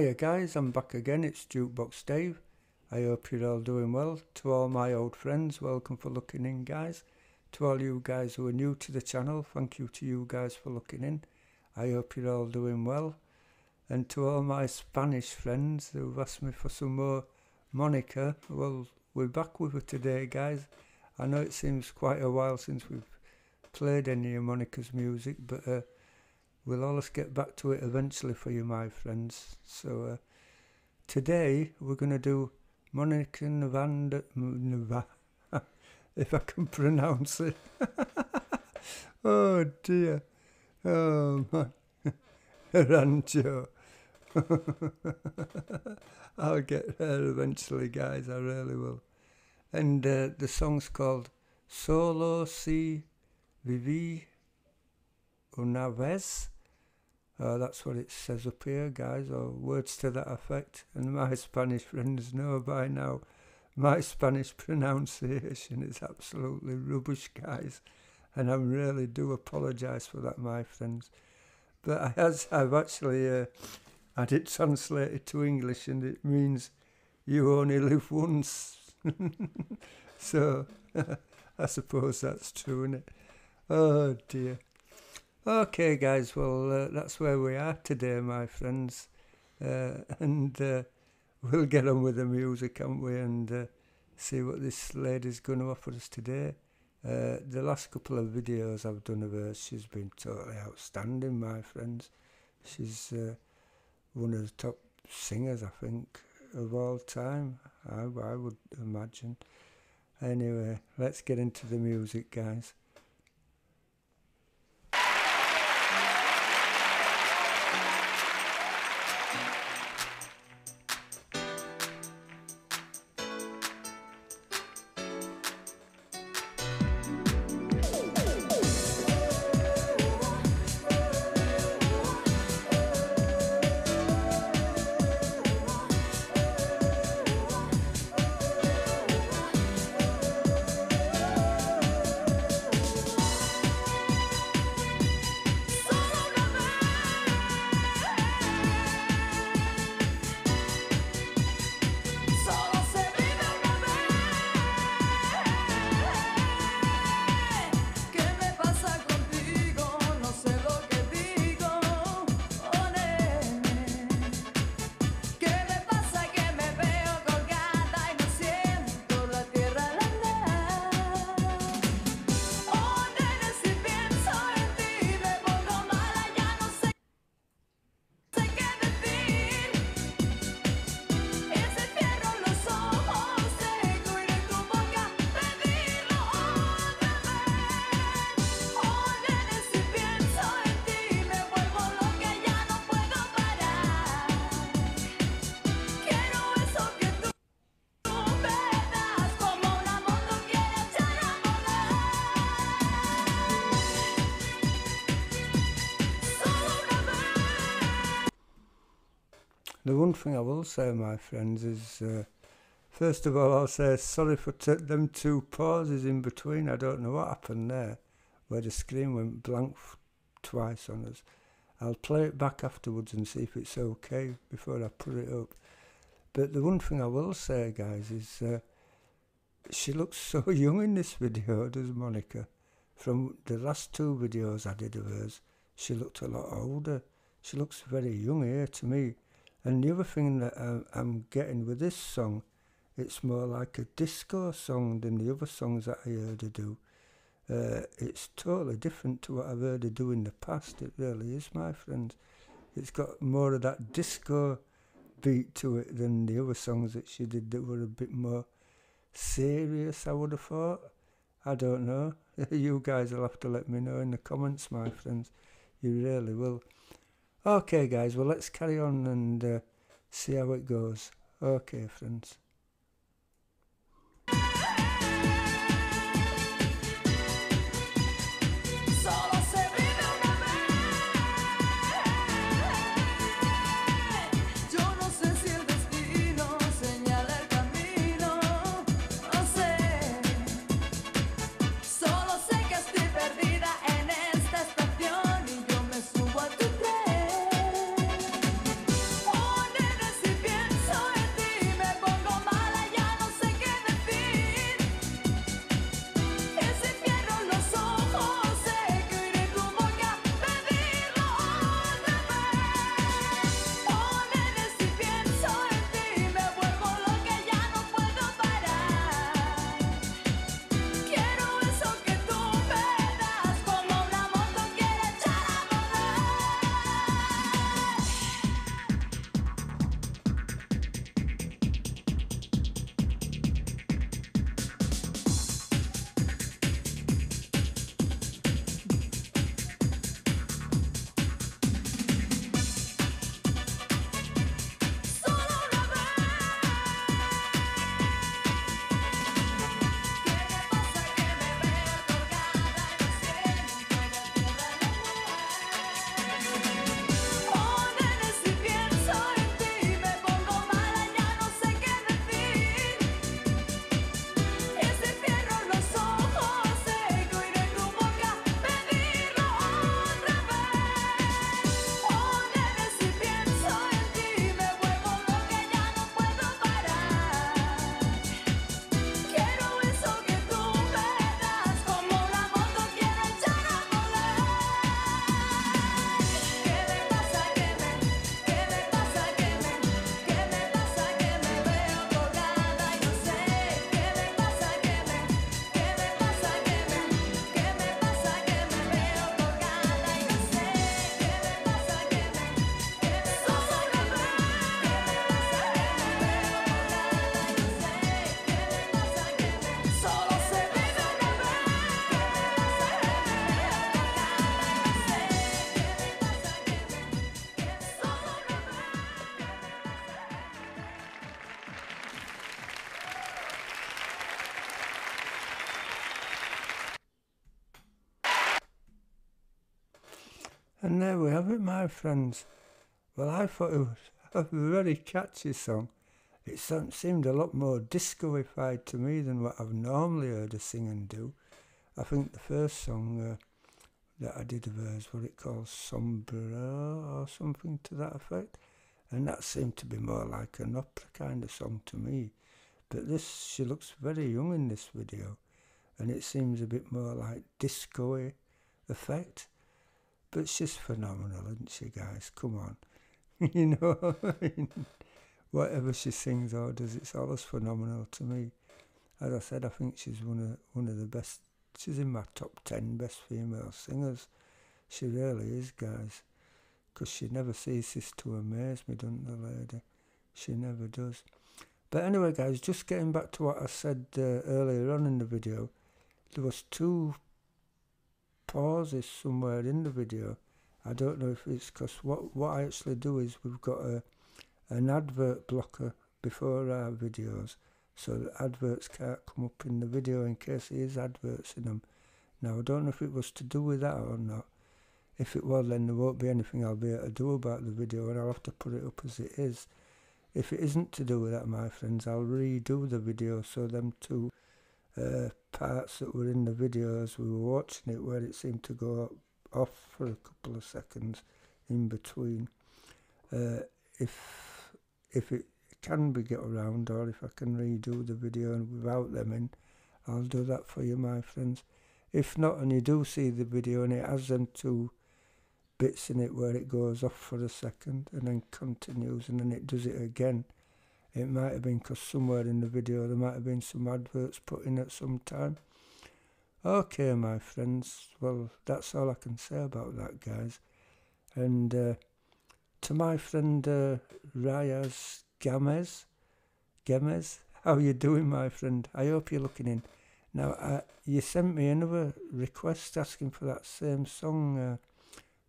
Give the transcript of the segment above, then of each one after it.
Hiya guys, I'm back again, it's Jukebox Dave. I hope you're all doing well. To all my old friends, welcome for looking in guys. To all you guys who are new to the channel, thank you to you guys for looking in. I hope you're all doing well. And to all my Spanish friends who've asked me for some more Monica, well, we're back with her today guys. I know it seems quite a while since we've played any of Monica's music, but uh, we'll always get back to it eventually for you, my friends. So uh, today we're going to do Monica Navanda, if I can pronounce it. oh dear. Oh man. Rancho. I'll get there eventually, guys. I really will. And uh, the song's called Solo Si Vivi Una Vez. Uh, that's what it says up here, guys, or words to that effect. And my Spanish friends know by now my Spanish pronunciation is absolutely rubbish, guys. And I really do apologise for that, my friends. But as I've actually uh, had it translated to English, and it means you only live once. so I suppose that's true, isn't it? Oh dear. Okay, guys, well, uh, that's where we are today, my friends. Uh, and uh, we'll get on with the music, can't we? And uh, see what this lady's going to offer us today. Uh, the last couple of videos I've done of her, she's been totally outstanding, my friends. She's uh, one of the top singers, I think, of all time, I, I would imagine. Anyway, let's get into the music, guys. The one thing I will say, my friends, is uh, first of all, I'll say sorry for them two pauses in between. I don't know what happened there, where the screen went blank twice on us. I'll play it back afterwards and see if it's okay before I put it up. But the one thing I will say, guys, is uh, she looks so young in this video, does Monica? From the last two videos I did of hers, she looked a lot older. She looks very young here to me. And the other thing that I'm getting with this song, it's more like a disco song than the other songs that I heard her do. Uh, it's totally different to what I've heard her do in the past. It really is, my friend. It's got more of that disco beat to it than the other songs that she did that were a bit more serious, I would have thought. I don't know. you guys will have to let me know in the comments, my friends. You really will. Okay, guys, well, let's carry on and uh, see how it goes. Okay, friends. And there we have it, my friends. Well, I thought it was a very catchy song. It seemed a lot more discoified to me than what I've normally heard her sing and do. I think the first song uh, that I did of hers, what it called, Sombrero or something to that effect. And that seemed to be more like an opera kind of song to me. But this, she looks very young in this video. And it seems a bit more like disco effect. But she's phenomenal, isn't she, guys? Come on. you know, whatever she sings or does, it's always phenomenal to me. As I said, I think she's one of one of the best. She's in my top ten best female singers. She really is, guys. Because she never ceases to amaze me, doesn't the lady? She never does. But anyway, guys, just getting back to what I said uh, earlier on in the video, there was two pauses somewhere in the video. I don't know if it's because what, what I actually do is we've got a, an advert blocker before our videos so that adverts can't come up in the video in case there is adverts in them. Now, I don't know if it was to do with that or not. If it was, then there won't be anything I'll be able to do about the video and I'll have to put it up as it is. If it isn't to do with that, my friends, I'll redo the video so them two uh, parts that were in the video as we were watching it where it seemed to go off for a couple of seconds in between. Uh, if if it can be get around or if I can redo the video and without them in, I'll do that for you, my friends. If not, and you do see the video and it has them two bits in it where it goes off for a second and then continues and then it does it again. It might have been because somewhere in the video there might have been some adverts put in at some time. Okay, my friends. Well, that's all I can say about that, guys. And uh, to my friend uh, Rayas Gamez, Gemez, how you doing, my friend? I hope you're looking in. Now, uh, you sent me another request asking for that same song, uh,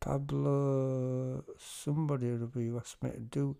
Pablo somebody or other you asked me to do.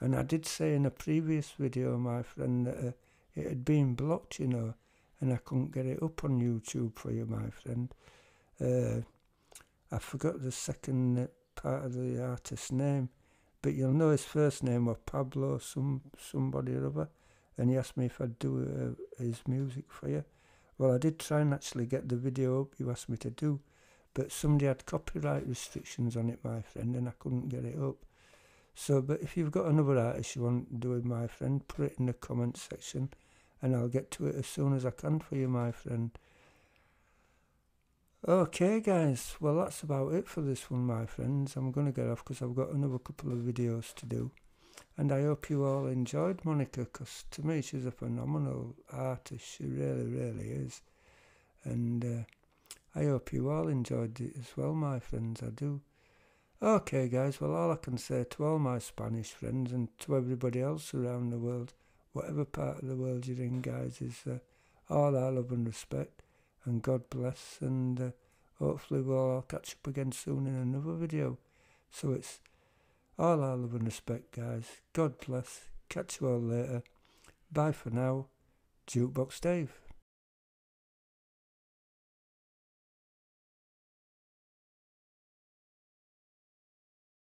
And I did say in a previous video, my friend, that uh, it had been blocked, you know, and I couldn't get it up on YouTube for you, my friend. Uh, I forgot the second part of the artist's name, but you'll know his first name was Pablo, some somebody or other, and he asked me if I'd do uh, his music for you. Well, I did try and actually get the video up you asked me to do, but somebody had copyright restrictions on it, my friend, and I couldn't get it up. So, but if you've got another artist you want to do with my friend, put it in the comment section and I'll get to it as soon as I can for you, my friend. Okay, guys, well, that's about it for this one, my friends. I'm going to get off because I've got another couple of videos to do. And I hope you all enjoyed Monica because to me she's a phenomenal artist. She really, really is. And uh, I hope you all enjoyed it as well, my friends. I do. Okay, guys, well, all I can say to all my Spanish friends and to everybody else around the world, whatever part of the world you're in, guys, is uh, all our love and respect. And God bless. And uh, hopefully we'll all catch up again soon in another video. So it's all our love and respect, guys. God bless. Catch you all later. Bye for now. Jukebox Dave.